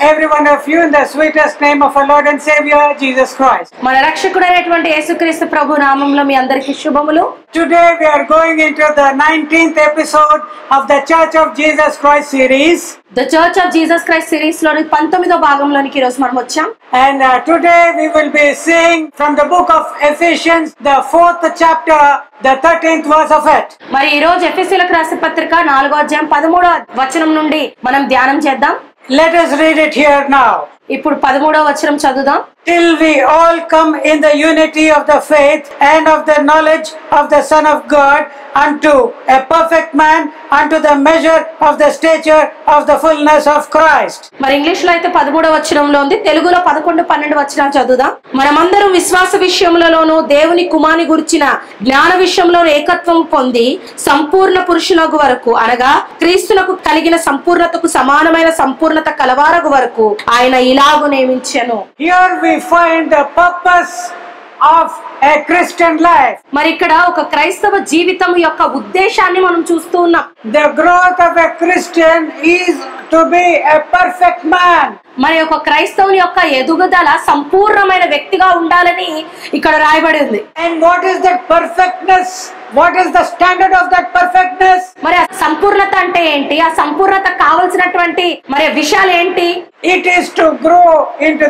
Every one of you in the sweetest name of our Lord and Savior, Jesus Christ. మన రక్షకుడైనటువంటి యేసుక్రీస్తు ప్రభు నామంలో మీ అందరికి శుభములు Today we are going into the 19th episode of the Church of Jesus Christ series. The church of Jesus Christ సిరీస్లోని పంతొమ్మిదో భాగంలోనికి ఈ రోజు మనం వచ్చాం And uh, today we will be seeing from the book of Ephesians, the fourth chapter, the 13th verse of it. మరి ఈ రోజు ఎఫ్ఎస్సీలకు రాసిన పత్రిక నాలుగో అధ్యాయం పదమూడో వచనం నుండి మనం ధ్యానం చేద్దాం let's read it here now ఇప్పుడు పదమూడవ వచనం చదువుదాం. Till we all come in the unity of the faith and of the knowledge of the Son of God unto a perfect man, unto the measure of the stature of the fullness of Christ. మరి ఇంగ్లీష్లో అయితే పదమూడో వచనంలో ఉంది తెలుగులో పదకొండు పన్నెండు వచనాలు చదువుదాం మనమందరం విశ్వాస విషయములలోను దేవుని కుమాని గురించిన జ్ఞాన విషయంలో ఏకత్వం పొంది సంపూర్ణ పురుషులకు వరకు అనగా క్రీస్తులకు కలిగిన సంపూర్ణతకు సమానమైన సంపూర్ణత కలవారగు వరకు ఆయన ఇలాగు నియమించెను Here we define the purpose of a Christian life మరి ఇక్కడ ఒక క్రైస్తవ జీవితం యొక్క ఉద్దేశాన్ని మనం చూస్తూ ఉన్నాం. The growth of a Christian is to be a perfect man మన యొక్క క్రైస్తవుని యొక్క ఎదుగుదల సంపూర్ణమైన వ్యక్తిగా ఉండాలని ఇక్కడ రాయబడి ఉంది సంపూర్ణత అంటే ఏంటి? ఆ సంపూర్ణత కావలసినటువంటి మరి విషయాలు ఏంటి? It is to grow into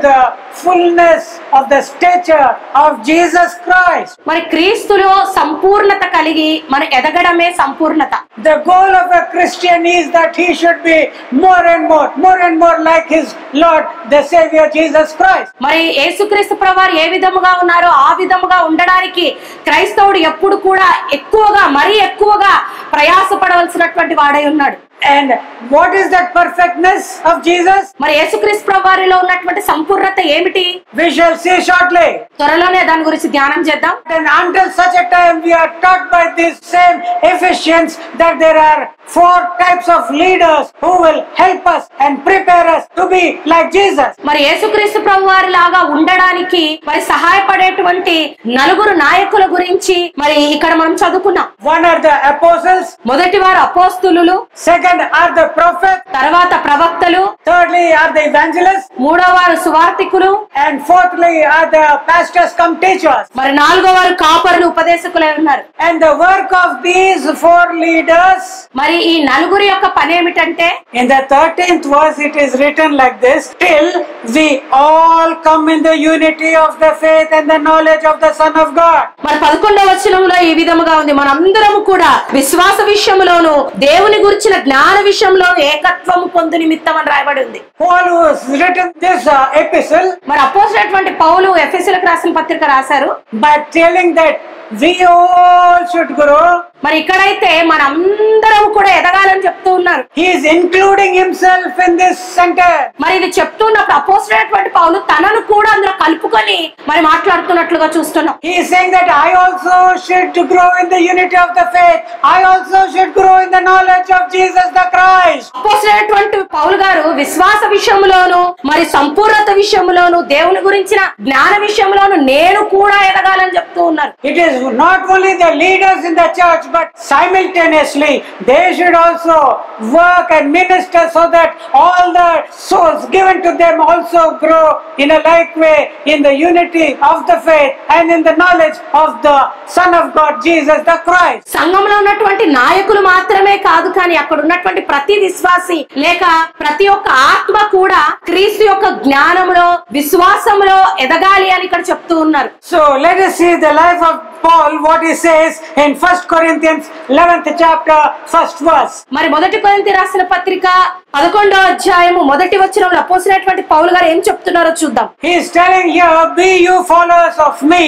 fullness of the stature of Jesus Christ మరి క్రీస్తులో సంపూర్ణత కలిగి మన ఎదగడమే సంపూర్ణత. The goal of the Christian is that he should be more and more more and more like his Lord the saviour Jesus Christ మరి యేసుక్రీస్తు ప్రభువారు ఏ విధముగా ఉన్నారో ఆ విధముగా ఉండడానికి క్రైస్తవుడు ఎప్పుడు కూడా ఎక్కువగా మరీ ఎక్కువగా ప్రయాసపడవలసినటువంటి వాడై ఉన్నాడు. And what is that perfectness of Jesus? మరి యేసుక్రీస్తు ప్రభువారిలో ఉన్నటువంటి సంపూర్ణత ఏమిటి We shall see shortly. త్వరలోనే దాని గురించి ధ్యానం చేద్దాం And until such a time, we are taught by this same Ephesians that there are four types of leaders who will help us and prepare us to be like Jesus. మరి యేసుక్రీస్తు ప్రభు వారి లాగా ఉండడానికి మరి సహాయపడేటువంటి నలుగురు నాయకుల గురించి మరి ఇక్కడ మనం చదువుకున్నాం One are the apostles, మొదటి వారు అపోస్తులు సెకండ్ ఆర్ ద ప్రొఫెట్ తర్వాత ప్రవక్తలు. థర్డ్లీ ఆర్ దెంజలస్ మూడో వారు సువార్థికులు. And fourthly are pastors cum teachers మరి నాలుగో వారు కాపర్లు ఉపదేశకులే ఉన్నారు. And the work of these four leaders మరి ఈ నలుగురు యొక్క పని ఏమిటంటే? In the thirteenth verse it is written like this still we all come in the unity of the faith and the knowledge of the Son of God మరి పదకొండవ వచనంలో ఈ విధముగా ఉంది. మనందరము కూడా విశ్వాస విషయములోను దేవుని గురించిన జ్ఞానం జ్ఞాన విషయంలో ఏకత్వం పొందు నిమిత్తం అని రాయబడి ఉంది మరి అపోజ్ అయినటువంటి పౌలు ఎఫ్ఎస్ఎల్ రాసిన పత్రిక రాశారు. But telling that we all should grow మరి ఇక్కడైతే మన అందరం కూడా ఎదగాలని చెప్తూ ఉన్నారు. He is including himself in this centre మరి ఇది చెప్తున్న అపోజిట్ అయినటువంటి పౌలు తనను కూడా అందులో కలుపుకొని మరి మాట్లాడుతున్నట్లుగా చూస్తున్నాం. He saying that I also should grow in the unity of the faith I also should grow in the knowledge of Jesus the Christ apostle అయినటువంటి పౌలు గారు విశ్వాస విషయంలోను మరి సంపూర్ణత విషయంలోను దేవుని గురించిన జ్ఞాన విషయంలోను నేను కూడా ఎదగాలని చెప్తూ ఉన్నారు. It is not only the leaders in the church but simultaneously they should also work and minister so that all the souls given to them also grow in a like way in the unity of the faith and in the knowledge of the Son of God, Jesus the Christ. సంఘంలో ఉన్నటువంటి నాయకులు మాత్రమే కాదు కానీ అక్కడ ఉన్నటువంటి ప్రతి విశ్వాసి లేక ప్రతి ఒక్క ఆత్మ కూడా క్రీస్తు యొక్క జ్ఞానంలో విశ్వాసంలో ఎదగాలి అని ఇక్కడ చెప్తూ ఉన్నారు So let us see the life of Paul, what he says in 1 Corinthians 11th chapter, first verse. మరి మొదటి కొరింథీ రాసిన పత్రిక పదకొండో అధ్యాయము మొదటి వచనంలో పోసినటువంటి పౌలు గారు ఏం చెప్తున్నారో చూద్దాం He is telling here, Be you followers of me,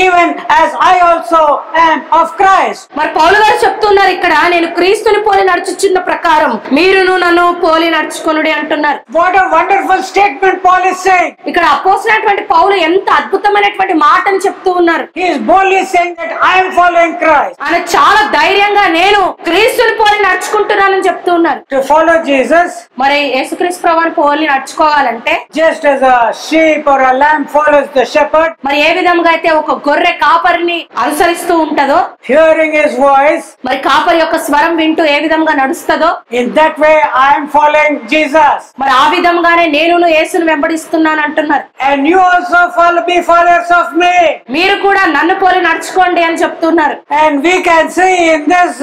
even as I also am of Christ. మరి పౌలు గారు చెప్తున్నారు ఇక్కడ నేను క్రీస్తుని పోలి నడుచుచున్న ప్రకారం మీరును నన్ను పోలి నడుచుకొనుడి అంటున్నారు What a wonderful statement Paul is saying. ఇక్కడ అపోసినటువంటి పౌలు ఎంత అద్భుతమైనటువంటి మాటని చెప్తూ ఉన్నారు He is boldly ఆయన చాలా ధైర్యంగా నేను క్రీస్తుని పోలి నడుచుకుంటున్నానని చెప్తూ ఉన్నాను ఫాలో జీసస్ మరి యేసు నడుచుకోవాలంటే just as a a lamb follows the మరి ఏ విధంగా అయితే ఒక గొర్రె కాపరిని అనుసరిస్తూ ఉంటదో హియరింగ్ హిస్ వాయిస్ మరి కాపరి యొక్క స్వరం వింటూ ఏ విధంగా నడుస్తదో in that way I am following Jesus మరి ఆ విధంగానే నేను యేసును వెంబడిస్తున్నాను అంటున్నారు. And you also follow be కూడా నన్ను పోలి నడుచు మార్చుకోండి అని చెప్తున్నారు. And we can see in this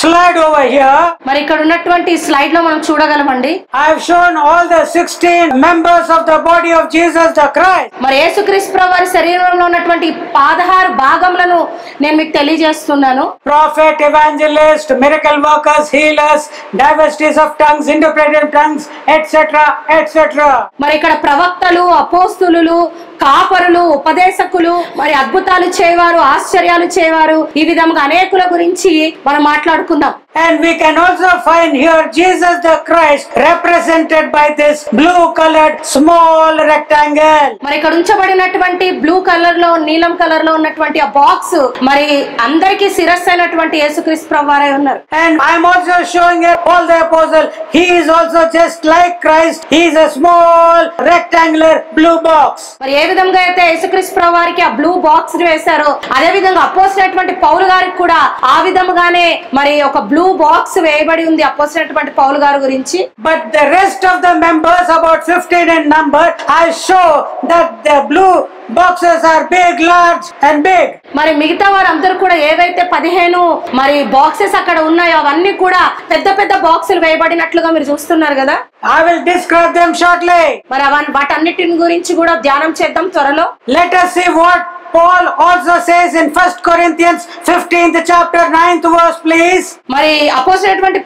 slide over here మరి ఇక్కడ ఉన్నటువంటి స్లైడ్లో మనం చూడగలమండి. I have shown all the 16 members of the body of Jesus the Christ మరి యేసుక్రీస్తు ప్రభువారి శరీరంలో ఉన్నటువంటి పాదహారు భాగములను నేను మీకు తెలియజేస్తున్నాను. Prophet evangelist miracle workers healers diversities of tongues interpreted tongues etcetera etcetera మరి ఇక్కడ ప్రవక్తలు అపోస్తులు కాపరులు ఉపదేశకులు మరి అద్భుతాలు చేయవారు ఆశ్చర్యాలు చేయవారు. ఈ విధంగా అనేకుల గురించి మనం మాట్లాడుకుందాం. And we can also find here Jesus the Christ represented by this blue colored small rectangle. మరి ఇక్కడ ఉంచబడినటువంటి బ్లూ కలర్లో నీలం కలర్లో ఉన్నటువంటి ఆ బాక్స్ మరి అందరికీ శిరస్సు అయినటువంటి యేసుక్రీస్తు ప్రభు వారే ఉన్నారు And I'm also showing here Paul the Apostle. He is also just like Christ. He is a small rectangular blue box. మరి ఏ విధంగా అయితే యేసుక్రీస్తు ప్రభు వారికి ఆ బ్లూ బాక్స్ వేశారో అదే విధంగా అపోసినటువంటి పౌలు గారికి కూడా ఆ విధముగానే మరి ఒక బ్లూ బాక్స్ వేయబడి ఉంది అపోసినటువంటి పౌలు గారి గురించి But the rest of the members, about 15 in number, I show that the blue boxes are big, large, and big. మరి మిగతా వారందరూ కూడా ఏవైతే పదిహేను మరి బాక్సెస్ అక్కడ ఉన్నాయో అవన్నీ కూడా పెద్ద పెద్ద బాక్సులు వేయబడినట్లుగా మీరు చూస్తున్నారు కదా I will describe them shortly. మరి అవన్నీ వాటన్నిటిని గురించి కూడా ధ్యానం చేద్దాం త్వరలో Let us see what Paul also says in first Corinthians fifteenth chapter ninth verse please మరి అపోజ్ అయినటువంటి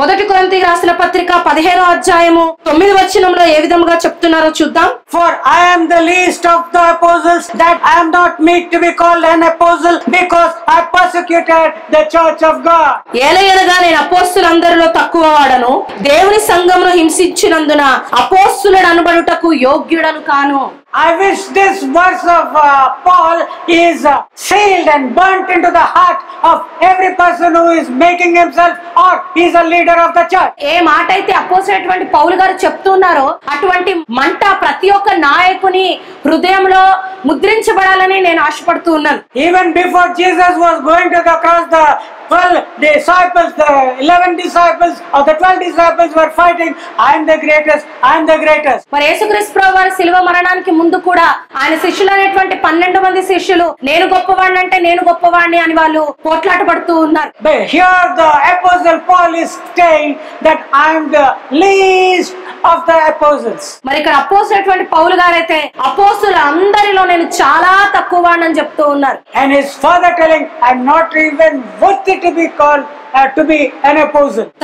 మొదటి కొరింతి రాసిన పత్రిక పదిహేనో అధ్యాయము తొమ్మిది వచ్చినంలో ఏ విధంగా చెప్తున్నారో చూద్దాం. For I am the least of the apostles that I am not meet to be called an apostle because I persecuted the church of God ఏలయనగా నేను అపోస్తులందరిలో తక్కువ వాడను. దేవుని సంఘమును హింసించినందున అపోస్తులను అనబడుటకు యోగ్యుడను కాను. I wish this verse of uh, Paul is uh, sealed and burnt into the heart of every person who is making himself or is a leader of the church. ఏ మాట అయితే అపోసినటువంటి పౌలు గారు చెప్తున్నారో అటువంటి మంట ప్రతి ఒక్క నాయకుని హృదయంలో ముద్రించబడాలని నేను ఆశపడుతూ ఉన్నాను Even before Jesus was going to the cross, the 12 disciples, the 11 disciples, or the 12 disciples were fighting, I am the greatest, I am the greatest. మరి యేసుక్రీస్తు ప్రభు వారి శిలువ మరణానికి ముందు కూడా ఆయన శిష్యులు అనేటువంటి పన్నెండు మంది శిష్యులు నేను గొప్పవాడిని అంటే నేను గొప్పవాడిని అని వాళ్ళు పోట్లాట పడుతూ ఉన్నారు But here the apostle Paul is saying that I am the least of the apostles. మరి ఇక్కడ అపోసినటువంటి పౌలు గారైతే అపోస్తుల అందరిలో నేను చాలా తక్కువ వాడిని చెప్తూ ఉన్నారు And he's further telling, I'm not even worthy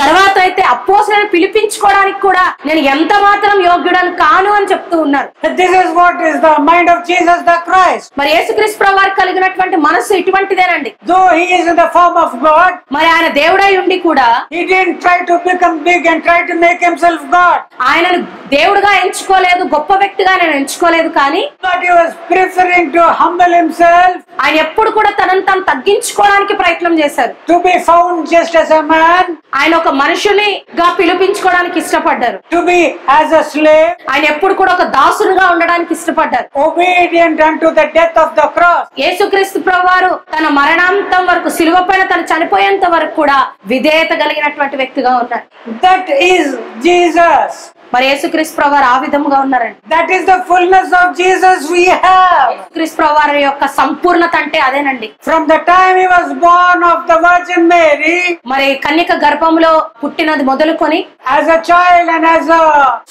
తర్వాత అయితే అపోజ్ పిలిపించుకోవడానికి కూడా నేను ఎంత మాత్రం యోగ్యుడని కాను అని చెప్తూ ఉన్నారు. మరి యేసుక్రీస్తు ప్రభు కలిగినటువంటి మనసు ఇటువంటిదేనండి. మరి ఆయన దేవుడై ఉండి కూడా try to become big and try to make himself God ఆయనను దేవుడిగా ఎంచుకోలేదు గొప్ప వ్యక్తిగా నేను ఎంచుకోలేదు కానీ but he was preferring to humble ఆయన ఎప్పుడు కూడా తనంతా తగ్గించుకోవడానికి ప్రయత్నం చేశారు. To be found just as a man, ఆయన ఒక మనుషునిగా పిలిపించుకోవడానికి ఇష్టపడ్డారు. To be as a slave, ఆయన ఎప్పుడు కూడా ఒక దాసుడుగా ఉండడానికి ఇష్టపడ్డారు. Obedient unto the death of the cross. యేసుక్రీస్తు ప్రభువారు తన మరణాంతం వరకు సిలువ పైన తను చనిపోయేంత వరకు కూడా విధేయత కలిగినటువంటి వ్యక్తిగా ఉన్నారు. That is Jesus. మరి యేసుక్రీస్ ప్రభు ఆ విధంగా ఉన్నారండి. That is the fullness of Jesus we have యొక్క సంపూర్ణత అంటే అదేనండి. From the time he was born of the virgin Mary మరి కన్యక గర్భంలో పుట్టినది మొదలుకొని as a child and as a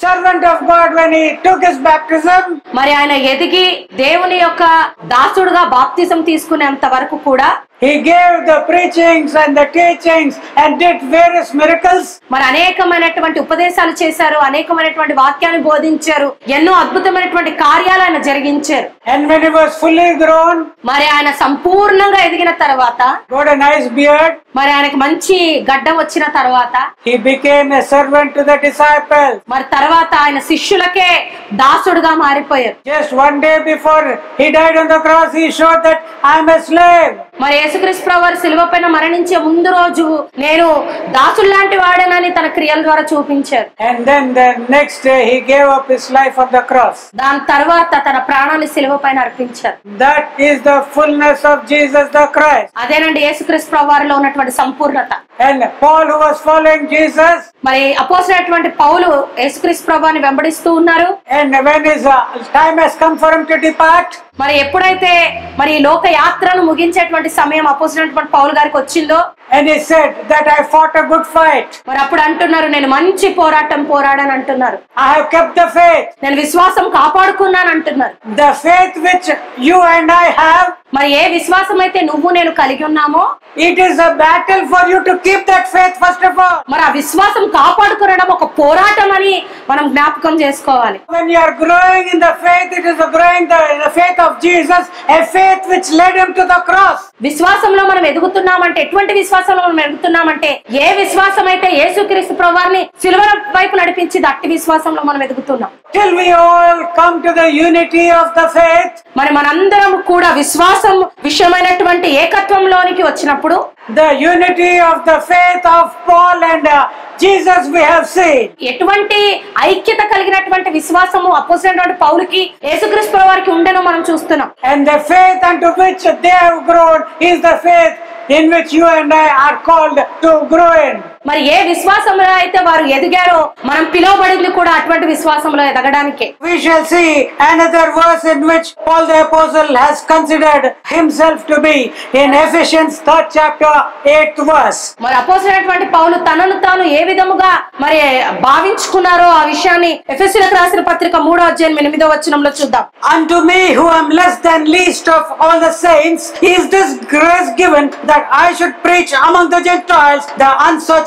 servant of God when he took his baptism మరి ఆయన ఎదిగి దేవుని యొక్క దాసుడుగా బాప్తిజం తీసుకునేంత వరకు కూడా he gave the preachings and the teachings and did various miracles. మరి అనేకమైనటువంటి ఉపదేశాలు చేశారు అనేకమైనటువంటి వాక్యాన్ని బోధించారు ఎన్నో అద్భుతమైనటువంటి కార్యాలు ఆయన జరిగించారు And when he was fully grown, మరి ఆయన సంపూర్ణంగా ఎదిగిన తర్వాత got a nice beard, మరి ఆయనకి మంచి గడ్డం వచ్చిన తర్వాత he became a servant to the disciples. మరి తర్వాత ఆయన శిష్యులకే దాసుడుగా మారిపోయారు Just one day before he died on the cross, he showed that I am a slave. మరి యేసుక్రీస్తు వారు శిలువ పైన మరణించే ముందు రోజు నేను దాసుడు లాంటి వాడనని తన క్రియల ద్వారా చూపించారు And then the next day he gave up his life on the cross. దాని తర్వాత తన ప్రాణాన్ని శిలువ పైన అర్పించారు That is the fullness of Jesus the Christ. అదేనండి యేసుక్రీస్తు వారిలో ఉన్నటువంటి సంపూర్ణత And Paul, who was following Jesus, మరి అపోసినటువంటి పౌలు యేసుక్రీస్తు ప్రభుని వెంబడిస్తూ ఉన్నారు. And when his uh, time has come for him to depart, మరి ఎప్పుడైతే మరి ఈ లోక యాత్రను ముగించేటువంటి సమయం అపోసినటువంటి పౌలు గారికి వచ్చిందో and he said that I fought a good fight. మరి అప్పుడు అంటున్నారు నేను మంచి పోరాటం పోరాడని అంటున్నారు I have kept the faith. నేను విశ్వాసం కాపాడుకున్నాను అంటున్నారు The faith which you and I have, మరి ఏ విశ్వాసం అయితే నువ్వు నేను కలిగి ఉన్నామో it is a battle for you to keep that faith first of all. మరి ఆ విశ్వాసం కాపాడుకునడం ఒక పోరాటం అని మనం జ్ఞాపకం చేసుకోవాలి When you are growing in the faith, it is a growing the, the faith of Jesus, a faith which led him to the cross. విశ్వాసంలో మనం ఎదుగుతున్నామంటే ఎటువంటి విశ్వాసంలో మనం ఎదుగుతున్నామంటే ఏ విశ్వాసం అయితే యేసుక్రీస్తు ప్రభువారిని సిలువ వైపు నడిపించింది అట్టి విశ్వాసంలో మనం ఎదుగుతున్నాం. Till we all come to the unity of the faith, మరి మనందరం కూడా విశ్వాసం విషయమైనటువంటి ఏకత్వంలోనికి వచ్చినప్పుడు the unity of the faith of Paul and uh, Jesus we have seen. ఎటువంటి ఐక్యత కలిగినటువంటి విశ్వాసము అపోసినటువంటి పౌలకి యేసుక్రీస్తు ప్రభువారికి ఉండను మనం చూస్తున్నాం. And the faith unto which they have grown is the faith in which you and I are called to grow in. మరి ఏ విశ్వాసంలో అయితే వారు ఎదిగారో మనం పిలువబడింది కూడా అటువంటి విశ్వాసంలో ఎదగడానికి. పౌలు తనను తాను ఏ విధముగా మరి భావించుకున్నారో ఆ విషయాన్ని రాసిన పత్రిక మూడో అధ్యయనం ఎనిమిదో వచ్చినంలో చూద్దాం. And me who am less than least of all saints this grace given that I should preach among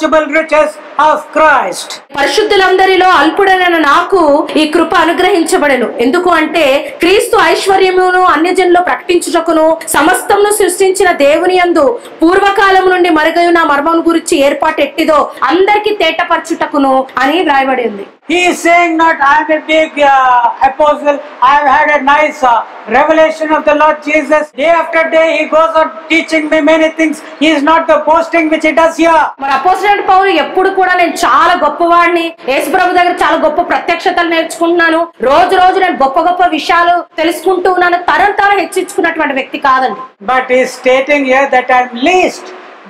riches of Christ. పరిశుద్ధులందరిలో అల్పుడైన నాకు ఈ కృప అనుగ్రహించబడను ఎందుకు అంటే క్రీస్తు ఐశ్వర్యమును అన్యజనులో ప్రకటించుటకును సమస్తమును సృష్టించిన దేవుని యందు పూర్వకాలం నుండి మరుగైన మర్మం గురించి ఏర్పాటు ఎట్టిదో అందరికి తేటపరచుటకును అని వ్రాయబడి ఉంది He is saying not, I am a big uh, apostle, I have had a nice uh, revelation of the Lord Jesus. Day after day, he goes on teaching me many things. He is not the boasting which he does here. మరి apostle పౌరు ఎప్పుడు కూడా నేను చాలా గొప్పవాడిని యేసుప్రభు దగ్గర చాలా గొప్ప ప్రత్యక్షతలు నేర్చుకుంటున్నాను రోజు రోజు నేను గొప్ప గొప్ప విషయాలు తెలుసుకుంటూ ఉన్నాను తరం తరం హెచ్చించుకున్నటువంటి వ్యక్తి కాదండి But he is stating here that I am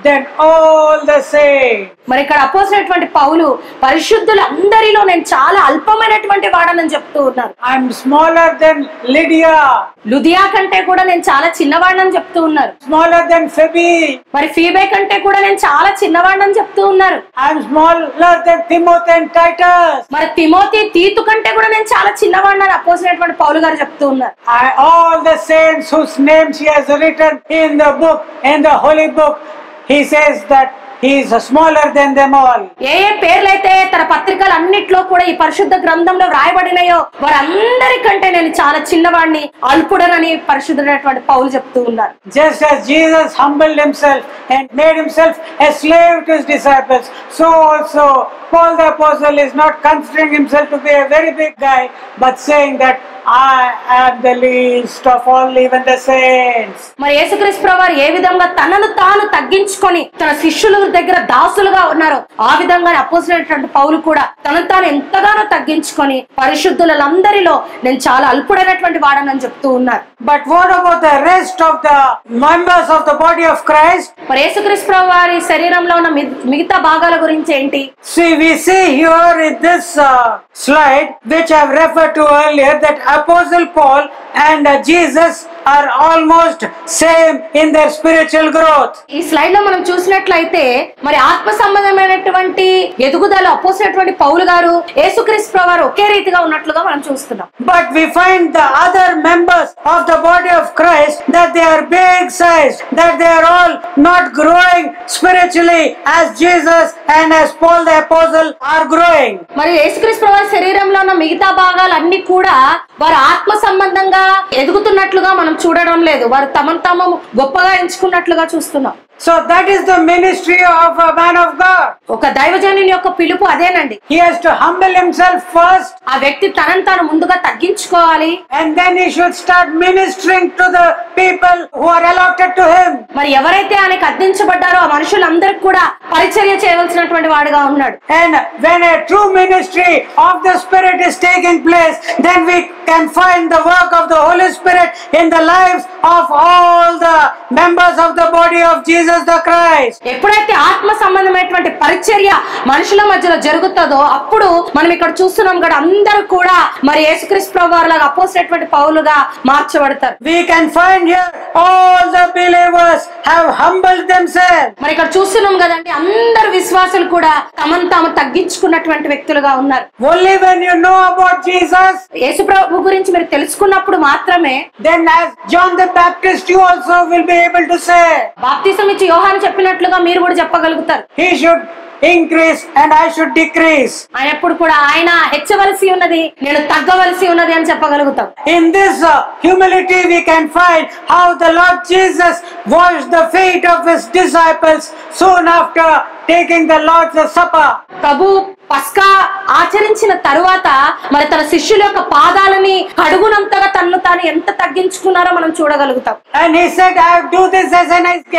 than all the saints. మరి ఇక్కడ అపోజినటువంటి పౌలు పరిశుద్ధులందరిలో నేను చాలా అల్పమైనటువంటి వాడనని చెప్తూ ఉన్నారు I am smaller than Lydia, Lydia కంటే కూడా నేను చాలా చిన్నవాడినని చెప్తూ ఉన్నారు smaller than Phoebe. మరి ఫీబే కంటే కూడా నేను చాలా చిన్నవాడినని చెప్తూ ఉన్నారు I am smaller than Timothy and Titus. మరి తిమోతి తీతు కంటే కూడా నేను చాలా చిన్నవాడినని అపోజినటువంటి పౌలు గారు చెప్తూ ఉన్నారు I, all the saints whose names he has written in the book, in the holy book, he says that he is smaller than them all. ఏ ఏ పేర్లైతే తన పత్రికలు అన్నిట్లో కూడా ఈ పరిశుద్ధ గ్రంథంలో వ్రాయబడినాయో వారందరికంటే నేను చాలా చిన్నవాడిని అల్పుడనని పరిశుద్ధుడైనటువంటి పౌలు చెప్తూ ఉన్నారు Just as Jesus humbled himself and made himself a slave to his disciples, so also Paul the Apostle is not considering himself to be a very big guy, but saying that I am the least of all, even the saints. మరి యేసుక్రీస్తు ప్రభువారు ఏ విధంగా తనను తాను తగ్గించుకొని తన శిష్యుల దగ్గర దాసులుగా ఉన్నారు. ఆ విధంగా అపోసినటువంటి పౌలు కూడా తనను తాను ఎంతగానో తగ్గించుకొని పరిశుద్ధులందరిలో నేను చాలా అల్పుడైనటువంటి వాడనని చెప్తూ ఉన్నారు. But what about the rest of the members of the body of Christ యేసుక్రీస్తు ప్రభు వారి శరీరంలో ఉన్న మిగతా భాగాల గురించి ఏంటి? See we see here in this slide which I have referred to earlier that apostle Paul and Jesus are almost same in their spiritual growth ఈ స్లైడ్లో మనం చూసినట్లయితే మరి ఆత్మ సంబంధమైనటువంటి ఎదుగుదల అపోసినటువంటి పౌలు గారు యేసుక్రీస్తు ప్రభు వారు ఒకే రీతిగా ఉన్నట్లుగా మనం చూస్తున్నాం. But we find the other members of the body of Christ that they are big sized, that they are all not growing spiritually as Jesus and as Paul the Apostle are growing. మరి యేసుక్రీస్తు ప్రభు శరీరంలో ఉన్న మిగతా భాగాలన్నీ కూడా వారు ఆత్మ సంబంధంగా ఎదుగుతున్నట్లుగా మనం చూడడం లేదు వారు తమను తాము గొప్పగా ఎంచుకున్నట్లుగా చూస్తున్నాం So that is the ministry of a man of God. ఒక దైవజనుని యొక్క పిలుపు అదేనండి He has to humble himself first ఆ వ్యక్తి తనను తాను ముందుగా తగ్గించుకోవాలి and then he should start ministering to the people who are allotted to him. మరి ఎవరైతే ఆయనకు అర్థించబడ్డారో ఆ మనుషులందరికి కూడా పరిచర్య చేయవలసినటువంటి వాడుగా ఉన్నాడు And when a true ministry of the Spirit is taking place, then we can find the work of the Holy Spirit in the lives of all the members of the body of Jesus the Christ. ఎప్పుడైతే ఆత్మ సంబంధమైనటువంటి పరిచర్య మనుషుల మధ్యలో జరుగుతుందో అప్పుడు మనం ఇక్కడ చూస్తున్నాం కదా అందరూ కూడా మరి యేసుక్రీస్తు ప్రభు వారిలాగా అపోసినటువంటి పౌలుగా మార్చబడతారు We can find here all the believers have humbled themselves. మరి ఇక్కడ చూస్తున్నాం కదండి అందరు విశ్వాసులు కూడా తమను తాము తగ్గించుకున్నటువంటి వ్యక్తులుగా ఉన్నారు Only when you know about Jesus, యేసు ప్రభు గురించి మీరు తెలుసుకున్నప్పుడు మాత్రమే then as John the Baptist, you also will be able to say, బాప్తిసం ఇచ్చి యోహాను చెప్పినట్లుగా మీరు కూడా చెప్పగలుగుతారు. He should increase and I should decrease ఎప్పుడు కూడా ఆయన హెచ్చవలసి ఉన్నది నేను తగ్గవలసి ఉన్నది అని చెప్పగలుగుతాం. In this humility we can find how the Lord Jesus wash the feet of his disciples soon after taking the Lord's supper ప్రభు పస్కా ఆచరించిన తరువాత మరి తన శిష్యుల యొక్క పాదాలని కడుగునంతగా తనను తాను ఎంత తగ్గించుకున్నారో మనం చూడగలుగుతాం.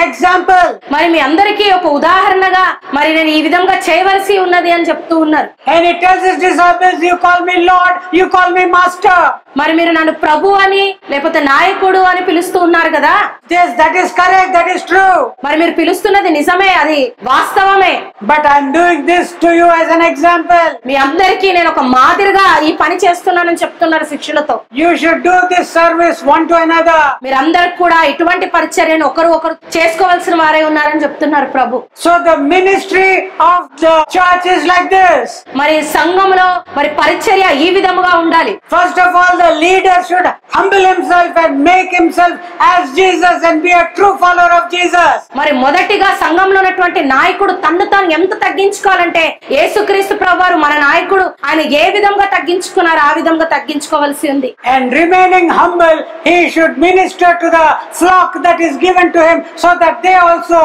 ఎగ్జాంపుల్ మరి మీ అందరికీ ఒక ఉదాహరణగా మరి నేను ఈ విధంగా చేయవలసి ఉన్నది అని చెప్తూ ఉన్నారు And he tells his disciples, You call me Lord, you call me Master. మరి మీరు నన్ను ప్రభు అని లేకపోతే నాయకుడు అని పిలుస్తూ ఉన్నారు కదా Yes, that is correct, that is true. మరి మీరు పిలుస్తున్నది నిజమే అది వాస్తవమే But I'm doing this to you as an example. మీ అందరికీ నేను ఒక మాదిరిగా ఈ పని చేస్తున్నానని చెప్తున్నారు శిష్యులతో You should do this service one to another. మీరందరూ కూడా ఇటువంటి పరిచర్యను ఒకరు ఒకరు చేసుకోవాల్సిన వారే ఉన్నారని చెప్తున్నారు ప్రభు So the ministry of the church is like this మరి సంఘములో మరి పరిచర్య ఈ విధముగా ఉండాలి. First of all the leader should humble himself and make himself as Jesus and be a true follower of Jesus మరి మొదటిగా సంఘంలో ఉన్నటువంటి నాయకుడు తన్ను తాను ఎంత తగ్గించుకోవాలంటే యేసుక్రీస్తు ప్రభువారు మన నాయకుడు ఆయన ఏ విధంగా తగ్గించుకున్నారు ఆ విధంగా తగ్గించుకోవాల్సి ఉంది. And remaining humble he should minister to the flock that is given to him so that they also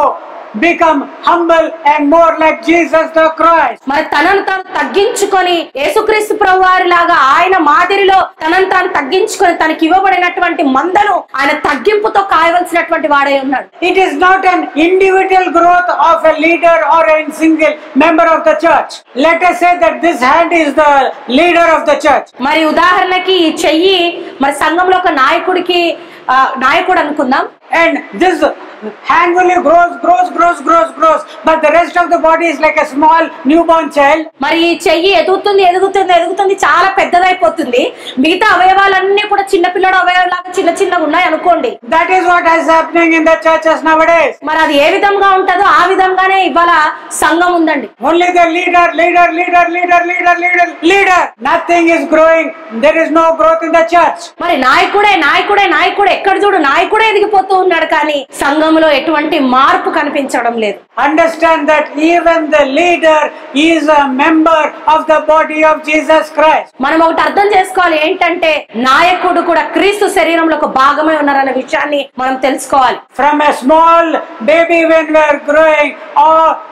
become humble and more like Jesus the Christ మరి తనను తగ్గించుకొని యేసుక్రీస్తు ప్రభు వారి లాగా ఆయన మాదిరిలో తనను తగ్గించుకొని తనకి ఇవ్వబడినటువంటి మందను ఆయన తగ్గింపుతో కాయవలసినటువంటి వాడే ఉన్నాడు. It is not an individual growth of a leader or an single member of the church let us say that this hand is the leader of the church మరి ఉదాహరణకి ఈ చెయ్యి మరి సంఘంలో ఒక నాయకుడికి నాయకుడు అనుకుందాం. And this hand only grows, grows, grows, grows, grows. But the rest of the body is like a small newborn child. మరి ఈ చెయ్యి ఎదుగుతుంది ఎదుగుతుంది ఎదుగుతుంది చాలా పెద్దదైపోతుంది మిగతా అవయవాలన్నీ కూడా చిన్నపిల్లడు అవయవాలాగా చిన్న చిన్నగా ఉన్నాయి అనుకోండి That is what is happening in the churches nowadays. మరి అది ఏ విధంగా ఉంటుందో ఆ విధంగానే ఇవాళ సంఘం ఉందండి Only the leader, leader, leader, leader, leader, leader, leader. Nothing is growing. There is no growth in the church. మరి నాయకుడే నాయకుడే నాయకుడే ఎక్కడ చూడు నాయకుడే ఎదిగిపోతూ ఉన్నాడు కానీ జీవితంలో ఎటువంటి మార్పు కనిపించడం లేదు. Understand that even the leader is a member of the body of Jesus Christ మనం ఒకటి అర్థం చేసుకోవాలి ఏంటంటే నాయకుడు కూడా క్రీస్తు శరీరంలో ఒక భాగమై ఉన్నారన్న విషయాన్ని మనం తెలుసుకోవాలి. From a small baby when we are growing uh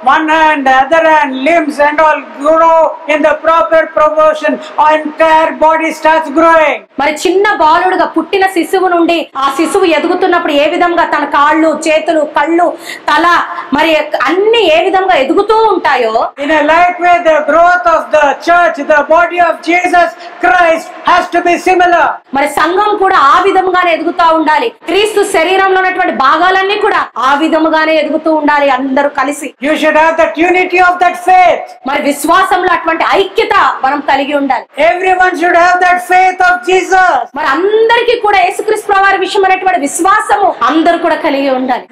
one hand other hand limbs and all grow in the proper proportion uh entire body starts growing మరి చిన్న బాలుడుగా పుట్టిన శిశువు నుండి ఆ శిశువు ఎదుగుతున్నప్పుడు ఏ విధంగా తన కాళ్ళు చేతులు కళ్ళు తల మరి అన్ని ఏ విధంగా ఎదుగుతూ ఉంటాయో a like way, the growth of the church, the body of Jesus Christ, has to be similar. మరి సంఘం కూడా ఆ విధముగానే ఎదుగుతూ ఉండాలి క్రీస్తు శరీరంలో ఉన్నటువంటి భాగాలన్నీ కూడా ఆ విధముగానే ఎదుగుతూ ఉండాలి అందరూ కలిసి You should have that unity of that faith. మరి విశ్వాసంలో అటువంటి ఐక్యత మనం కలిగి ఉండాలి Everyone should have that faith of Jesus. మరి అందరికీ కూడా యేసుక్రీస్తు వారి విషయం అనేటువంటి విశ్వాసము అందరూ కూడా కలిగి ఉండాలి ఉండాలి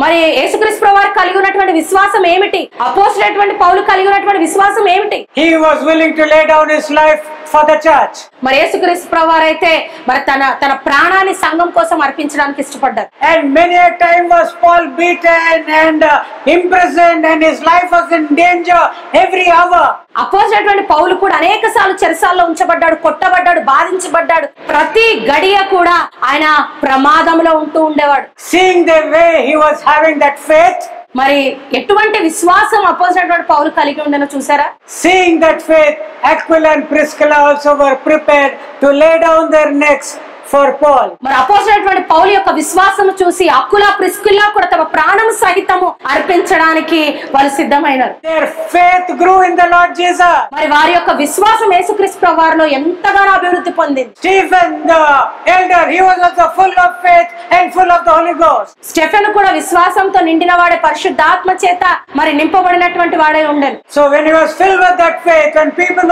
మరి యేసుక్రీస్తు వారు కలిగి ఉన్నటువంటి విశ్వాసం ఏమిటి? అపోజిట్ పౌలు కలిగి ఉన్నటువంటి విశ్వాసం ఏమిటి? He was willing to lay down his life for the church మరి యేసుక్రీస్తు ప్రభువారు అయితే మరి తన తన ప్రాణాన్ని సంఘం కోసం అర్పించడానికి ఇష్టపడ్డారు. And many a time was paul and and uh, imprisoned and his life was in danger every hour. పౌలు కూడా అనేక సార్లు చెరసాల్లో ఉంచబడ్డాడు కొట్టబడ్డాడు బాధించబడ్డాడు. ప్రతి గడియ కూడా ఆయన ప్రమాదంలో ఉంటూ ఉండేవాడు. Seeing the way he was having that faith మరి ఎటువంటి విశ్వాసం అపోజిట్ వాడు పౌరు కలిగి ఉండను చూసారా? Seeing that faith Aquila and Priscilla also were prepared to lay down their necks for Paul మరి అపోజినటువంటి పౌల్ యొక్క విశ్వాసం చూసి అక్కుల ప్రిస్కుల్లా కూడా తమ ప్రాణం సహితము అర్పించడానికి వారు సిద్ధమైనారు. Faith grew in the Lord మరి వారి యొక్క విశ్వాసం యేసు యేసుక్రీస్తు ప్రభువారిలో ఎంతగానో అభివృద్ధి పొందింది. Stephen the full of faith full of the కూడా విశ్వాసంతో నిండిన వాడే పరిశుద్ధాత్మ చేత మరి నింపబడినటువంటి వాడే ఉండను. So when he was filled with faith and people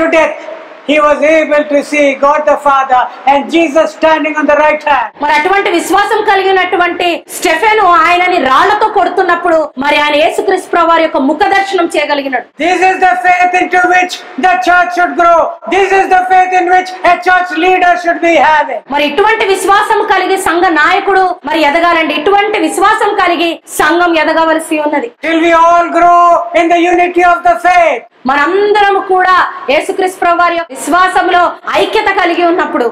to death he was able to see God the Father and Jesus standing on the right hand. మరి అటువంటి విశ్వాసం కలిగినటువంటి స్టెఫెను ఆయనని రాళ్ళతో కొడుతున్నప్పుడు మరి ఆయన యేసుక్రీస్తు ప్రభు వారి యొక్క ముఖ దర్శనం చేయగలిగినాడు This is the faith into which the church should grow. This is the faith in which a church leader should be having. మరి ఇటువంటి విశ్వాసం కలిగి సంఘ నాయకుడు మరి ఎదగాలండి ఇటువంటి విశ్వాసం కలిగి సంఘం ఎదగవలసి ఉన్నది Till we all grow in the unity of the faith. మనందరము కూడా యేసుక్రీస్ ప్రభువారి విశ్వాసంలో ఐక్యత కలిగి ఉన్నప్పుడు.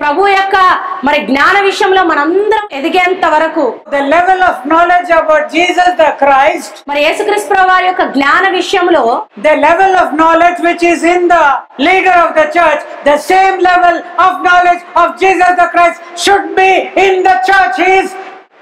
ప్రభు యొక్క మరి జ్ఞాన విషయంలో మనందరం ఎదిగేంత వరకు. క్రైస్ట్ మరి యేసుక్రీస్ ప్రభువారి యొక్క జ్ఞాన విషయంలో the level of knowledge which is in the leader of the church the same level of knowledge of Jesus the Christ should be in the church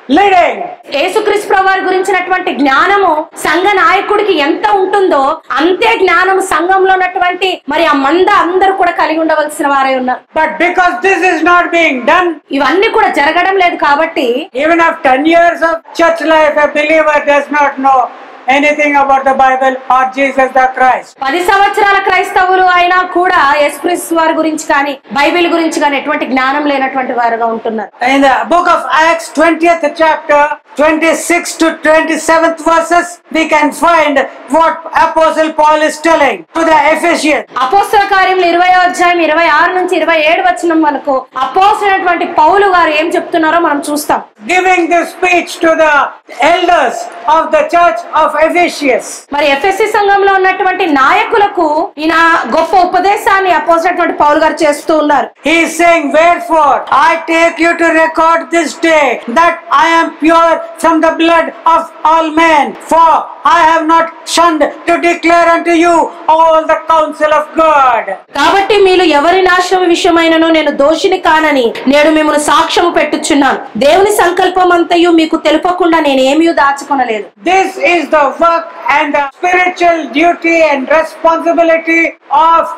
leading. యేసుక్రీస్తు వారి గురించినటువంటి జ్ఞానము సంఘ నాయకుడికి ఎంత ఉంటుందో అంతే జ్ఞానం సంఘంలో ఉన్నటువంటి మరి ఆ మంద అందరూ కూడా కలిగి ఉండవలసిన వారే ఉన్నారు But because this is not being done, ఇవన్నీ కూడా జరగడం లేదు కాబట్టి even after 10 years of church life, a believer does not know anything about the Bible or Jesus the Christ పది సంవత్సరాల క్రైస్తవులు అయినా కూడా ఎస్క్రిస్ వారి గురించి కానీ బైబిల్ గురించి కానీ ఎటువంటి జ్ఞానం లేనటువంటి వారుగా ఉంటున్నారు. Book of Acts twenty chapter twenty six to twenty seventh verses we can find what Apostle Paul is telling to the Ephesians. అపోస్తల కార్యములు ఇరవై అధ్యాయం ఇరవై ఆరు నుంచి ఇరవై ఏడు వచ్చిన మనకు అపోసినటువంటి పౌలు గారు ఏం చెప్తున్నారో మనం చూస్తాం Giving this speech to the elders of the church of Ephesus. మరి ఎఫ్ఎస్సి సంఘంలో ఉన్నటువంటి నాయకులకు ఈయన గొప్ప ఉపదేశాన్ని అపోసినటువంటి పౌలు గారు చేస్తూ ఉన్నారు He is saying, Wherefore I take you to record this day that I am pure from the blood of all men, for I have not shunned to declare unto you all the counsel of God కాబట్టి మీరు ఎవరి నాశనం విషయమైనను నేను దోషిని కానని నేను మిమ్మల్ని సాక్ష్యం పెట్టుచున్నాను. దేవుని సంకల్పం అంతయు మీకు తెలుపకుండా నేను ఏమీ దాచుకొనలేదు. This is the work and the spiritual duty and responsibility of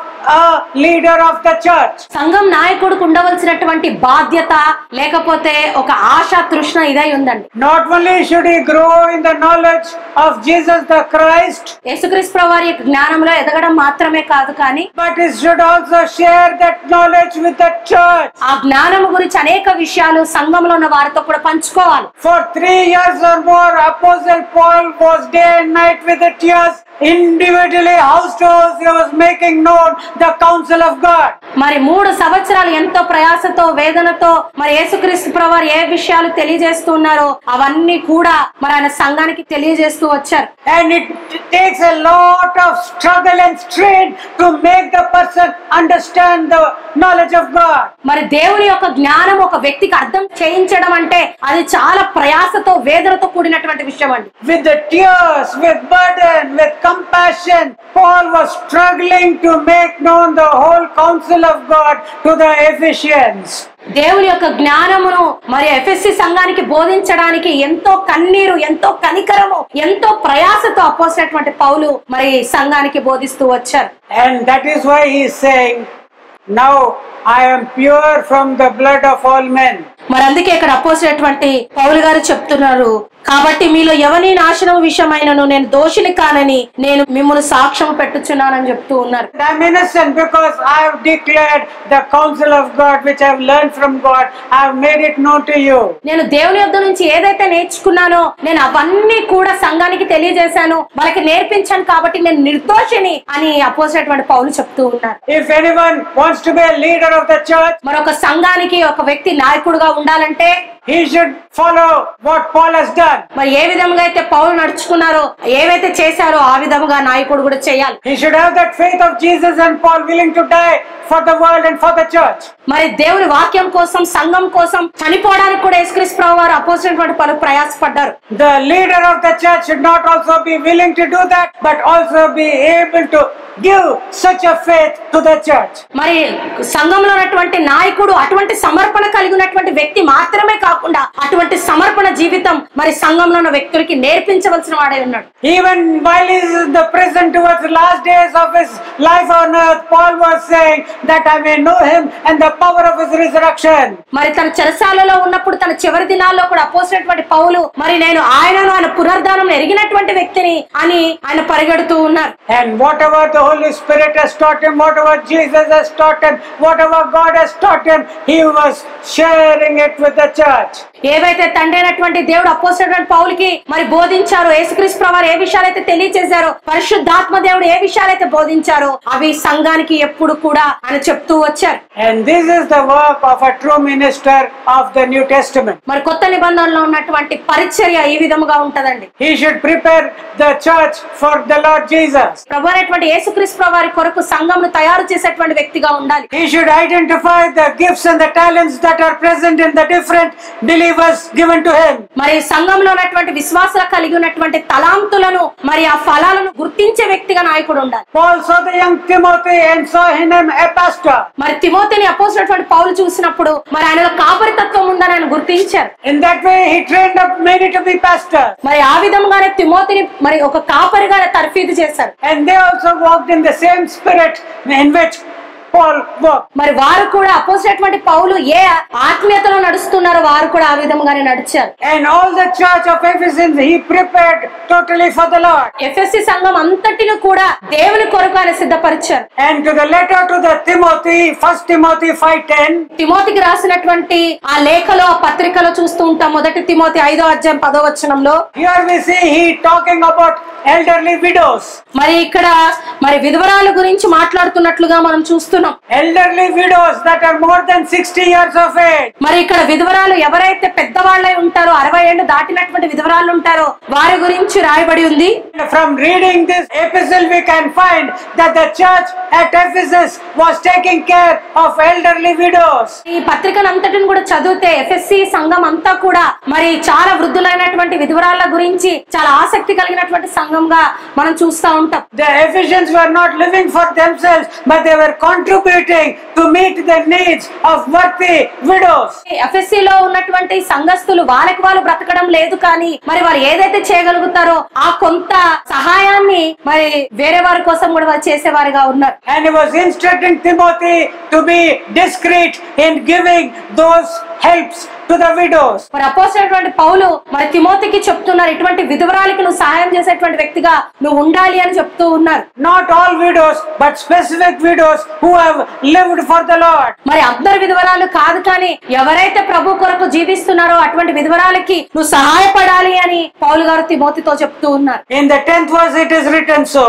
leader of the church సంఘం నాయకుడు ఉండవలసినటువంటి బాధ్యత లేకపోతే ఒక ఆశ తృష్ణ ఇదై ఉందండి. Not only should he grow in the knowledge of Jesus the Christ యేసుక్రీస్తు ప్రవారి జ్ఞానంలో ఎదగడం మాత్రమే కాదు కానీ but he should also share that knowledge with the church ఆ జ్ఞానం గురించి అనేక విషయాలు సంఘంలో ఉన్న వారితో కూడా పంచుకోవాలి. For 3 years or more apostle Paul was day and night with the tears మరి మూడు సంవత్సరాలు ఎంతో ప్రయాసతో వేదనతో మరి యేసుక్రీస్తు ప్రవర్ ఏ విషయాలు తెలియజేస్తున్నారో అవన్నీ కూడా మరి ఆయన సంఘానికి తెలియజేస్తూ వచ్చారు. And it takes lot of struggle and make the person understand the knowledge of God మరి దేవుని యొక్క జ్ఞానం ఒక వ్యక్తికి అర్థం చేయించడం అంటే అది చాలా ప్రయాసతో వేదనతో కూడినటువంటి విషయం అండి. With tears with compassion. Paul was struggling to make known the whole counsel of God to the Ephesians. దేవుని యొక్క జ్ఞానమును మరి ఎఫ్ఎస్సి సంఘానికి బోధించడానికి ఎంతో కన్నీరు ఎంతో కనికరము ఎంతో ప్రయాసతో అపోసినటువంటి పౌలు మరి సంఘానికి బోధిస్తూ వచ్చారు and that is why he saying now I am pure from the blood of all men మరి అందుకే ఇక్కడ అపోసినటువంటి పౌలు గారు చెప్తున్నారు కాబట్టి మీలో ఎవరి నాశనం విషయమైనను నేను దోషిని కానని నేను మిమ్మల్ని సాక్ష్యం పెట్టుచున్నానని చెప్తూ ఉన్నారు I'm innocent because I have declared the counsel of God which I have learned from God. I have made it known to you. నేను దేవుని యొద్ద నుంచి ఏదైతే నేర్చుకున్నానో నేను అవన్నీ కూడా సంఘానికి తెలియజేశాను వాళ్ళకి నేర్పించాను కాబట్టి నేను నిర్దోషిని అని అపోజినటువంటి పౌలు చెప్తూ ఉన్నారు If anyone wants to be a leader of the church, మరొక సంఘానికి ఒక వ్యక్తి నాయకుడుగా ఉండాలంటే he should follow what Paul has done. మరి ఏ విధంగా అయితే పౌలు నడుచుకున్నారో ఏవైతే చేశారో ఆ విధముగా నాయకుడు కూడా చేయాలి He should have that faith of Jesus and Paul willing to die for the world and for the church. మరి దేవుని వాక్యం కోసం సంఘం కోసం చనిపోవడానికి కూడా యేసుక్రీస్తు ప్రభు వారు అపోజినటువంటి పలు ప్రయాసపడ్డారు The leader of the church should not also be willing to do that, but also be able to give such a faith to the church. మరి సంఘంలో ఉన్నటువంటి నాయకుడు అటువంటి సమర్పణ కలిగి ఉన్నటువంటి వ్యక్తి మాత్రమే కాకుండా కాకుండా అటువంటి సమర్పణ జీవితం మరి సంఘంలో ఉన్న వ్యక్తులకి నేర్పించవలసిన వాడే ఉన్నాడు. Even while present towards last days of his life Paul was saying I and the power of resurrection మరి తన చెరసాలలో ఉన్నప్పుడు తన చివరి దినాల్లో కూడా అపోసినటువంటి పౌలు మరి నేను ఆయనను ఆయన పునర్ధానం ఎరిగినటువంటి వ్యక్తిని అని ఆయన పరిగెడుతూ ఉన్నారు. And whatever the Holy Spirit has taught him whatever Jesus has taught him with church. ఏవైతే తండ్రి అయినటువంటి దేవుడు అపోసినటువంటి పౌలకి మరి బోధించారో యేసుక్రీస్తు ప్రభు వారు ఏ విషయాలైతే తెలియచేశారో పరిశుద్ధాత్మ దేవుడు ఏ విషయాలైతే బోధించారో అవి సంఘానికి ఎప్పుడు కూడా ఆయన చెప్తూ వచ్చారు And this is the work of a true minister of the New Testament. మరి కొత్త నిబంధనలో ఉన్నటువంటి పరిచర్య ఈ విధముగా ఉంటదండి He should prepare the church for the Lord Jesus. ప్రభు అనేటువంటి యేసుక్రీస్తు ప్రభు వారి కొరకు సంఘమును తయారు చేసేటువంటి వ్యక్తిగా ఉండాలి He should identify the gifts and the talents that are present in the different believers given to help మరి సంఘంలో ఉన్నటువంటి విశ్వాసాలు కలిగి ఉన్నటువంటి తలాంతులను మరి ఆ ఫలాలను గుర్తించే వ్యక్తిగా నాయకుడు ఉండాలి. మరి తిమోతిని అపోజ్ పౌలు చూసినప్పుడు మరి ఆయనలో కాపరితత్వం ఉందని ఆయన గుర్తించారు. In that way he trained మరి ఆ విధంగానే తిమోతిని మరి ఒక కాపరిగానే తర్ఫీదు చేశారు. And they also walked in the same spirit మరి వారు కూడా అపోసినటువంటి పౌలు ఏ ఆత్మీయతలో నడుస్తున్నారో వారు కూడా ఆ విధంగానే నడిచారు. Church of Ephesians, he prepared totally for the Lord. Ephesus సంఘం అంతటిని కూడా దేవుని కొరకు ఆయన సిద్ధపరిచారు. And to the letter to the Timothy, First Timothy 5.10, తిమోతికి రాసినటువంటి ఆ లేఖలో ఆ పత్రికలో చూస్తూ ఉంటాం. మొదటి తిమోతి ఐదో అధ్యాయం పదో వచనంలో here we see he talking about elderly widows. మరి ఇక్కడ మరి విధవరాల గురించి మాట్లాడుతున్నట్లుగా మనం చూస్తున్నాం Elderly widows that are more than 60 years of age. మరి ఇక్కడ విధవరాలు ఎవరైతే పెద్దవాళ్ళై ఉంటారో అరవై ఏళ్ళు దాటినటువంటి విధవరాలు ఉంటారో వారి గురించి రాయబడి ఉంది From reading this epistle, we can find that the church at Ephesus was taking care of elderly widows. ఈ పత్రికను అంతటిని కూడా చదివితే ఎఫ్ఎస్సి సంఘం అంతా కూడా మరి చాలా వృద్ధులైనటువంటి విధవరాల గురించి చాలా ఆసక్తి కలిగినటువంటి సంఘంగా మనం చూస్తా ఉంటాం. The Ephesians were for themselves but they contributing to meet the needs of worthy widows Ephesus లో ఉన్నటువంటి సంఘస్థులు వాళ్ళకి వాళ్ళు బ్రతకడం లేదు కానీ మరి వారు ఏదైతే చేయగలుగుతారో ఆ కొంత సహాయాన్ని మరి వేరే వారి కోసం కూడా వాళ్ళు చేసేవారుగా ఉన్నారు. And he was instructing Timothy to be discreet in giving those helps to the widows మరి అపోసినటువంటి పౌలు మరి తిమోతికి చెప్తున్నారు ఇటువంటి విధవరాలకు నువ్వు సహాయం చేసేటువంటి వ్యక్తిగా నువ్వు ఉండాలి అని చెప్తూ ఉన్నారు. Not all widows but specific widows who have lived for the Lord మరి అందరు విధవరాలు కాదు కానీ ఎవరైతే ప్రభు కొరకు జీవిస్తున్నారో అటువంటి విధవరాలకి నువ్వు సహాయపడాలి అని పౌలు గారు తిమోతితో చెప్తూ ఉన్నారు. In the 10th verse it is written so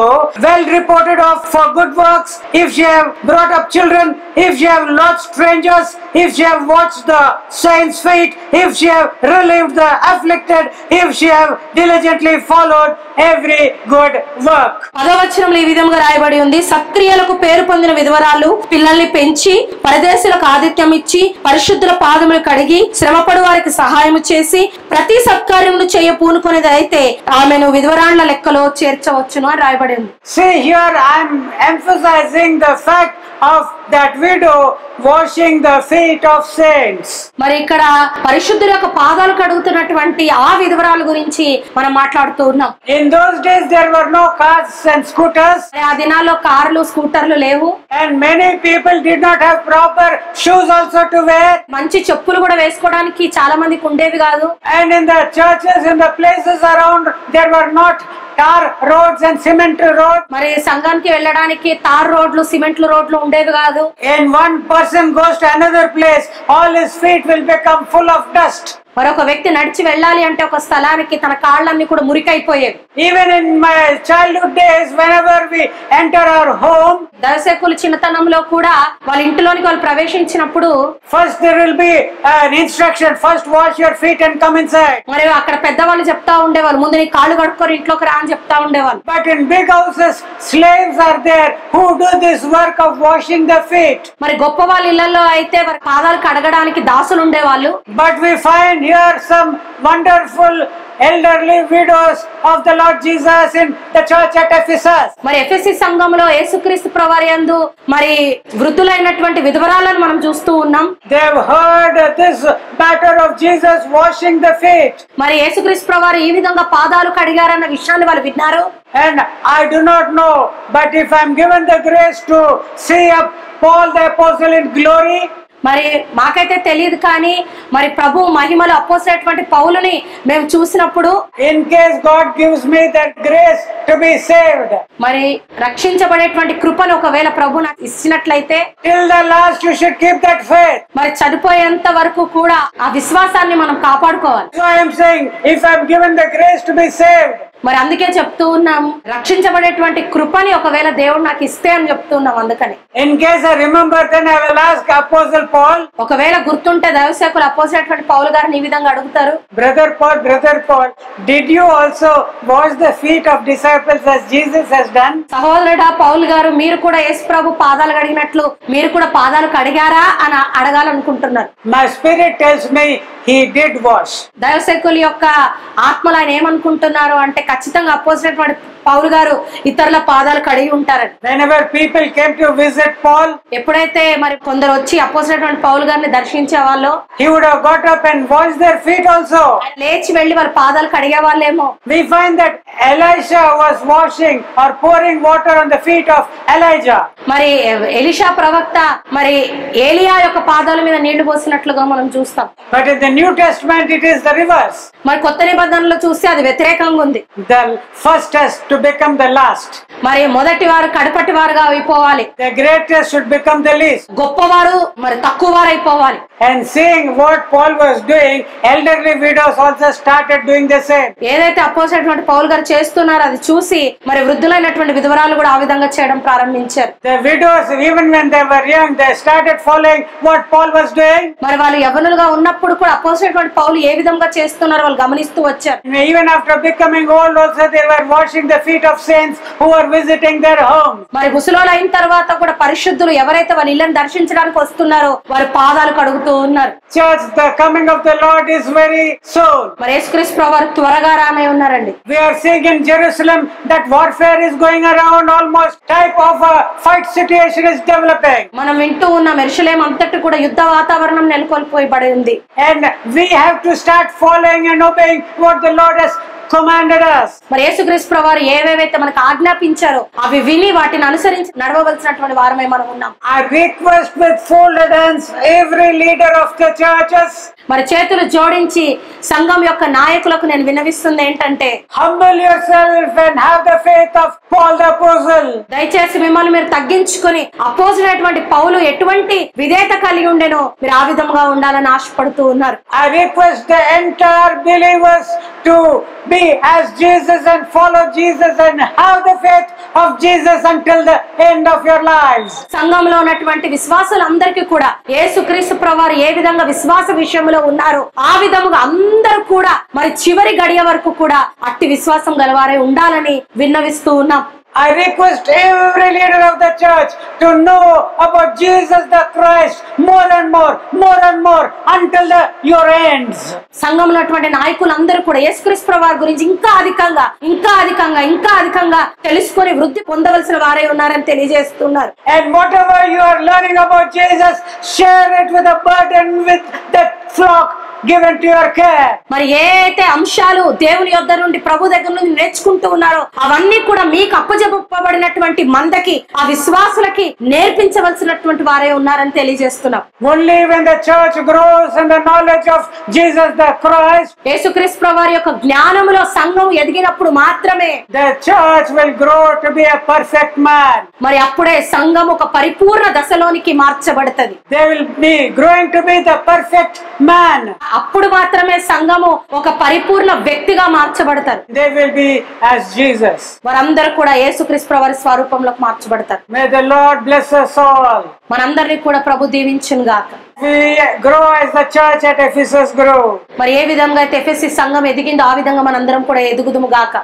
well reported of for good works if she have brought up children if she have loved strangers if she have washed the saints feet if she have relieved the afflicted if she have diligently followed every every good work. పదవచనంలో ఈ విధంగా రాయబడి ఉంది సత్క్రియలకు పేరు పొందిన విధవరాలు పిల్లల్ని పెంచి పరదేశులకు ఆతిథ్యం ఇచ్చి పరిశుద్ధుల పాదములు కడిగి శ్రమపడు వారికి సహాయం చేసి ప్రతి సత్కార్యములు చేయ పూనుకునేది అయితే ఆమెను విధవరాండ్ల లెక్క లెక్కలో చేర్చవచ్చును అని రాయబడి ఉంది of that widow washing the feet of saints. మరి ఇక్కడ పరిశుద్ధుల యొక్క పాదాలు కడుగుతున్నటువంటి ఆ విధవరాల గురించి మనం మాట్లాడుతూ ఉన్నాం In those days, there were no cars and scooters, మరి ఆ దినాల్లో కార్లు స్కూటర్లు లేవు and many people did not have proper shoes also to wear. మంచి చెప్పులు కూడా వేసుకోవడానికి చాలా మందికి ఉండేవి కాదు And in the churches, in the places around, there were not tar roads and cement road. మరి సంఘానికి వెళ్ళడానికి టార్ రోడ్లు సిమెంట్ రోడ్లు ఉండేది కాదు. And one person goes to another place all feet will become full of dust మరొక వ్యక్తి నడిచి వెళ్ళాలి అంటే ఒక స్థలానికి తన కాళ్ళన్ని కూడా మురికైపోయేవి. దర్శకులు చిన్నతనంలో కూడా వాళ్ళ ఇంటిలోనికి వాళ్ళు ప్రవేశించినప్పుడు first instruction first wash your feet and come మరి అక్కడ పెద్దవాళ్ళు చెప్తా ఉండేవాళ్ళు ముందు కాళ్ళు కడుక్కొని ఇంట్లోకి రా అని చెప్తా ఉండేవాళ్ళు. But in big houses slaves are there who do this work of washing the feet మరి గొప్ప వాళ్ళ ఇళ్ళలో అయితే వారి పాదాలు కడగడానికి దాసులు ఉండేవాళ్ళు. But we find here some wonderful elderly widows of the Lord Jesus in the church at Ephesus. మరి ఎఫ్ఎస్సి సంఘంలో యేసుక్రీస్తు ప్రవర్యందు మరి వృద్ధులైనటువంటి విధవరాలను మనం చూస్తూ ఉన్నాం They have heard this matter of Jesus washing the feet. మరి యేసుక్రీస్తు ప్రవారు ఈ విధంగా పాదాలు కడిగారన్న విషయాన్ని వాళ్ళు విన్నారు And I do not know, but if I'm given the grace to see up Paul the apostle in glory, మరి మాకైతే తెలియదు కానీ మరి ప్రభు మహిమలు అప్పసేటువంటి పౌలుని మేము చూసినప్పుడు in case God gives me that grace to be saved మరి రక్షించబడేటువంటి కృపను ఒకవేళ ప్రభు నాకు ఇచ్చినట్లయితే till the last you should keep that faith మరి చనిపోయేంత వరకు కూడా ఆ విశ్వాసాన్ని మనం కాపాడుకోవాలి. So I am saying if I am given the grace to be saved మరి అందుకే చెప్తూ ఉన్నాం రక్షించబడేటువంటి కృపని ఒకవేళ దేవుడు నాకు ఇస్తే అని చెప్తున్నాం అందుకని then I will ask Apostle Paul, ఒకవేళ గుర్తుంటే దైవసేకులు అపోసినటువంటి పౌలు గారిని ఈ విధంగా అడుగుతారు Brother Paul, Brother Paul, did you also wash the feet of disciples as Jesus has done? సహోదరుడా పౌలు గారు మీరు కూడా యేసు ప్రభు పాదాలు కడిగినట్లు మీరు కూడా పాదాలు కడిగారా అని అడగాలనుకుంటున్నారు My spirit tells me he did wash. దైవసేకుల యొక్క ఆత్మలు ఆయన ఏమనుకుంటున్నారు అంటే ఖచ్చితంగా అపోజిట్ వాడు పౌల్ గారు ఇతరుల పాదాలు కడిగి ఉంటారని. ఎప్పుడైతే మరి కొందరు వచ్చి అపోజిట్ పౌల్ గారిని దర్శించే వాళ్ళు లేచి వెళ్ళి వాళ్ళ పాదాలు కడిగే వాళ్ళేమో వాటర్ మరి ఎలిషా ప్రవక్త మరి ఏలియా యొక్క పాదాల మీద నీళ్ళు పోసినట్లుగా మనం చూస్తాం. But is the new testament is the reverse మరి కొత్త నిబంధనలు చూస్తే అది వ్యతిరేకంగా ఉంది. The first has to become the last. మరి మొదటి వారు కడపటి వారుగా అయిపోవాలి The greatest should become the least. గొప్పవారు మరి తక్కువ వారు అయిపోవాలి And seeing what Paul was doing, elderly widows also started doing the same. ఏదైతే అపోజినటువంటి పౌల్ గారు చేస్తున్నారో అది చూసి మరి వృద్ధులైనటువంటి విధవరాలు కూడా ఆ విధంగా చేయడం ప్రారంభించారు The widows, even when they were young, they started following what Paul was doing. మరి వాళ్ళు యవనులుగా ఉన్నప్పుడు కూడా అపోజినటువంటి పౌలు ఏ విధంగా చేస్తున్నారో వాళ్ళు గమనిస్తూ వచ్చారు And even after becoming ముసలోలు అయిన తర్వాత కూడా పరిశుద్ధులు ఎవరైతే వాళ్ళ ఇళ్ళని దర్శించడానికి వస్తున్నారో వారి పాదాలు కడుగుతూ ఉన్నారు. Church of the Lord very soon త్వరగా రామై ఉన్నారండి. We are seeing in almost type of fight situation is మనం వింటూ ఉన్న మెరుసలేం అంతటి కూడా యుద్ధ వాతావరణం నెలకొల్పోయబడింది అండ్ వి commanded us. మరి యేసుక్రీస్తు ప్రభు వారు ఏవేవైతే మనకు ఆజ్ఞాపించారో అవి విని వాటిని అనుసరించి నడవవలసినటువంటి వారమే మనం ఉన్నాం I request with folded hands every leader of the churches, మరి చేతులు జోడించి సంఘం యొక్క నాయకులకు నేను విన్నవిస్తుంది ఏంటంటే the Apostle. దయచేసి మిమ్మల్ని మీరు తగ్గించుకొని అపోజినటువంటి పౌలు ఎటువంటి విధేయత కలిగి ఉండేనో మీరు ఆ విధంగా ఉండాలని ఆశపడుతూ ఉన్నారు I request the entire believers to be as Jesus and follow Jesus and have the faith of Jesus until the end of your lives. సంఘంలో ఉన్నటువంటి విశ్వాసులందరికీ కూడా యేసుక్రీస్తు ప్రవారు ఏ విధంగా విశ్వాస విషయంలో ఉన్నారో ఆ విధముగా అందరూ కూడా మరి చివరి గడియ వరకు కూడా అట్టి విశ్వాసం గలవారే ఉండాలని విన్నవిస్తూ ఉన్నాం I request every leader of the church to know about Jesus the Christ more and more, more and more until the your ends. సంఘంలో ఉన్నటువంటి నాయకులందరూ కూడా యేసుక్రీస్తు వారి గురించి ఇంకా అధికంగా ఇంకా అధికంగా ఇంకా అధికంగా తెలుసుకొని వృద్ధి పొందవలసిన వారే ఉన్నారని తెలియజేస్తున్నారు And whatever you are learning about Jesus, share it with a burden with the flock given to your care. మరి ఏ అయితే అంశాలు దేవుని యొద్ద నుండి ప్రభు దగ్గర నుండి నేర్చుకుంటూ ఉన్నారో అవన్నీ కూడా మీకు అప్పజెప్పబడినటువంటి మందకి ఆ విశ్వాసులకి నేర్పించవలసినటువంటి వారే ఉన్నారని తెలియజేస్తున్నాం Only when the church grows in the knowledge of Jesus the Christ, యేసుక్రీస్తు వారి యొక్క జ్ఞానములో సంఘం ఎదిగినప్పుడు మాత్రమే the church will grow to be a perfect man. మరి అప్పుడే సంఘం ఒక పరిపూర్ణ దశలోనికి మార్చబడుతుంది They will be growing to be the perfect man. అప్పుడు మాత్రమే సంఘము ఒక పరిపూర్ణ వ్యక్తిగా మార్చబడతారు as Jesus. వారందరూ కూడా యేసుక్రీస్తు వారి స్వరూపంలోకి మార్చబడతారు us all. మనందరినీ కూడా ప్రభు దీవించును గాక మరి ఏ విధంగా అయితే ఎఫ్ఎస్సి సంఘం ఎదిగిందో ఆ విధంగా మనందరం కూడా ఎదుగుదుము గాక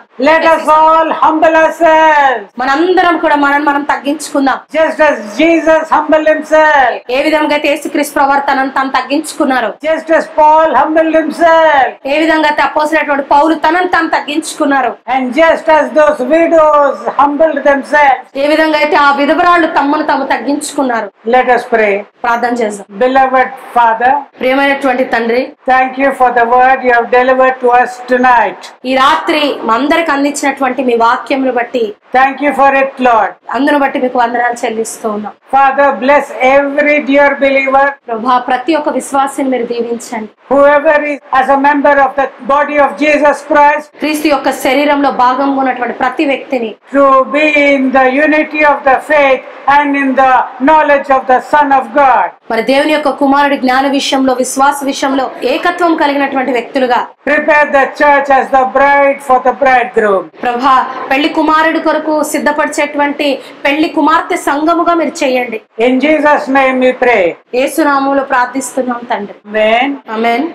మనందరం కూడా మనం మనం తగ్గించుకుందాం just as Jesus humbled himself, ఏ విధంగా అయితే యేసుక్రీస్తు వారు తనను తాను తగ్గించుకున్నారు just as Paul humbled himself, ఏ విధంగా అయితే అపోసినటువంటి పౌలు తనను తాను తగ్గించుకున్నారు and just as those widows humbled themselves. ఏ విధంగా అయితే ఆ విధవరాళ్ళు తమను తాము తగ్గించుకున్నారు Let us pray. ప్రార్థన చేద్దాం Beloved Father, ప్రియమైనటువంటి తండ్రి thank you for the word you have delivered to us tonight. ఈ రాత్రి మా అందరికి అందించినటువంటి మీ వాక్యమును బట్టి Thank you for it, Lord. అందును బట్టి మీకు వందనాలు చెల్లిస్తూ ఉన్నాం Father, bless every dear believer, ప్రభా ప్రతి ఒక్క విశ్వాసిని మీరు దీవించండి whoever is as a member of the body of Jesus Christ, క్రీస్తు యొక్క శరీరంలో భాగంగా ఉన్నటువంటి ప్రతి వ్యక్తిని to be in the unity of the faith and in the knowledge of the Son of God. మరి దేవుని యొక్క కుమారుడి జ్ఞాన విషయంలో విశ్వాస విషయంలో ఏకత్వం కలిగినటువంటి వ్యక్తులుగా Prepare the church as the bride for the bridegroom. ప్రభా పెళ్ళి కుమారుడి కొరకు సిద్ధపరిచేటువంటి పెళ్ళి కుమార్తె సంఘముగా మీరు చేయండి In Jesus' name we pray. ఏసునామంలో ప్రార్థిస్తున్నాం తండ్రి Amen. ఆమెన్